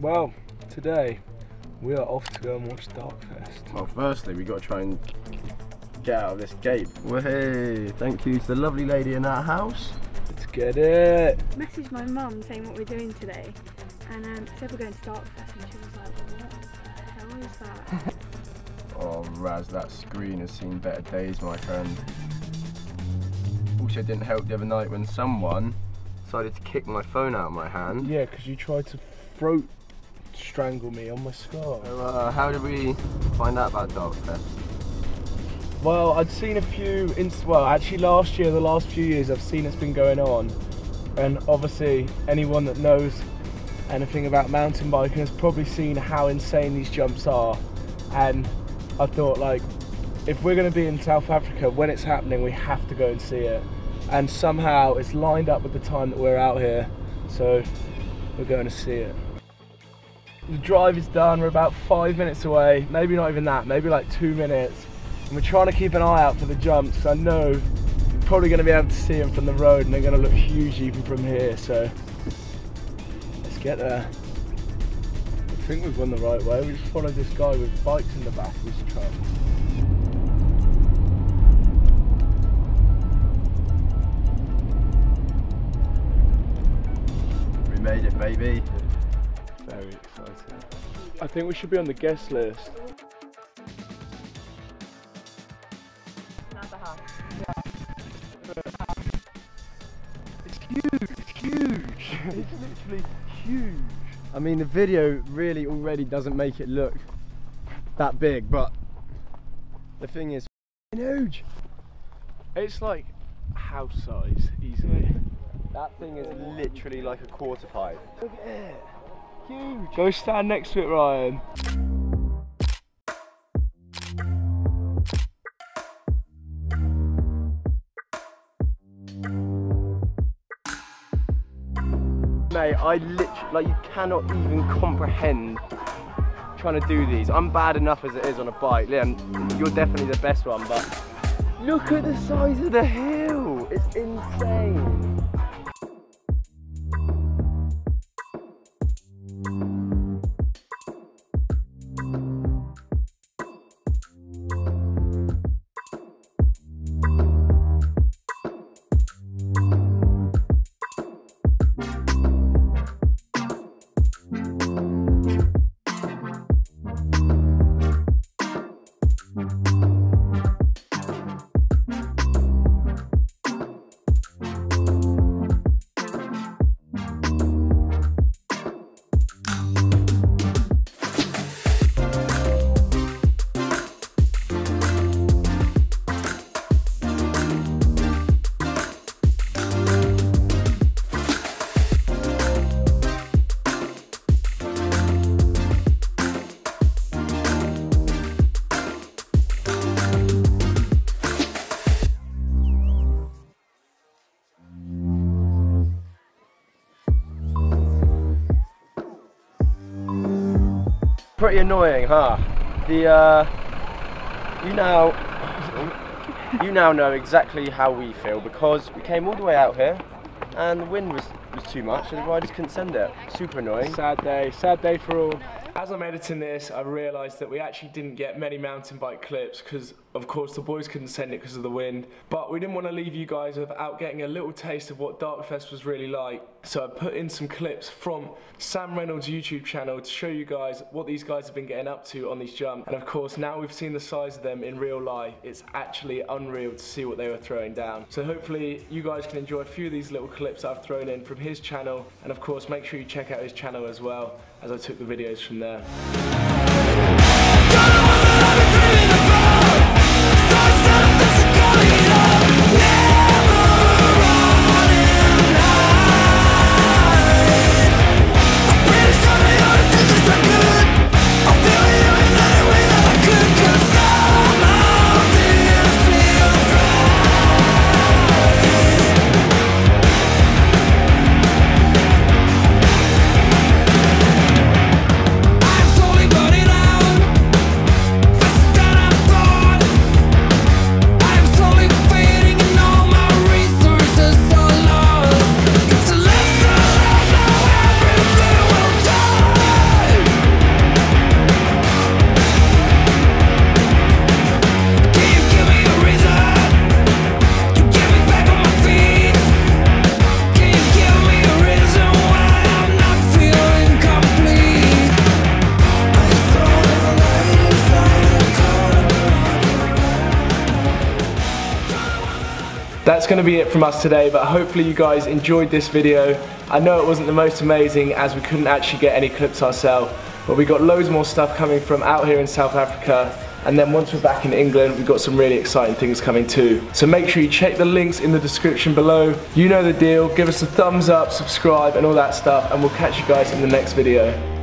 Well, today we are off to go and watch Darkfest. Well, firstly, we got to try and get out of this gate. Well, hey, thank you to the lovely lady in that house. Let's get it. messaged my mum saying what we're doing today, and um, said we're going to Darkfest, and she was like, "What the hell is that?" Oh, Raz, that screen has seen better days, my friend. Also, it didn't help the other night when someone decided to kick my phone out of my hand. Yeah, because you tried to throat strangle me on my scar. So, uh, how did we find out about Darkfest? Well, I'd seen a few, inst- well, actually last year, the last few years, I've seen it's been going on. And obviously, anyone that knows anything about mountain biking has probably seen how insane these jumps are. And I thought, like, if we're going to be in South Africa when it's happening, we have to go and see it. And somehow it's lined up with the time that we're out here. So we're going to see it. The drive is done, we're about five minutes away, maybe not even that, maybe like two minutes. And we're trying to keep an eye out for the jumps I know we're probably going to be able to see them from the road and they're going to look huge even from here. So let's get there. I think we've gone the right way. We just followed this guy with bikes in the back of his truck. We made it, baby. Very exciting. I think we should be on the guest list. It's huge, it's huge. it's literally huge. I mean, the video really already doesn't make it look that big, but the thing is, huge. It's like house size, easily. That thing is literally like a quarter pipe. Look at it. Huge. Go stand next to it, Ryan. Mate, I literally, like, you cannot even comprehend trying to do these. I'm bad enough as it is on a bike, Liam. You're definitely the best one, but look at the size of the hill. It's insane. Pretty annoying, huh? The uh, you now, you now know exactly how we feel because we came all the way out here, and the wind was was too much, and the riders couldn't send it. Super annoying. Sad day, sad day for all. As I'm editing this, I realised that we actually didn't get many mountain bike clips because, of course, the boys couldn't send it because of the wind. But we didn't want to leave you guys without getting a little taste of what Darkfest was really like. So I put in some clips from Sam Reynolds' YouTube channel to show you guys what these guys have been getting up to on these jumps. And of course, now we've seen the size of them in real life, it's actually unreal to see what they were throwing down. So hopefully you guys can enjoy a few of these little clips I've thrown in from his channel. And of course, make sure you check out his channel as well as I took the videos from there. Going to be it from us today, but hopefully you guys enjoyed this video. I know it wasn't the most amazing as we couldn't actually get any clips ourselves, but we got loads more stuff coming from out here in South Africa. And then once we're back in England, we've got some really exciting things coming too. So make sure you check the links in the description below. You know the deal. Give us a thumbs up, subscribe, and all that stuff. And we'll catch you guys in the next video.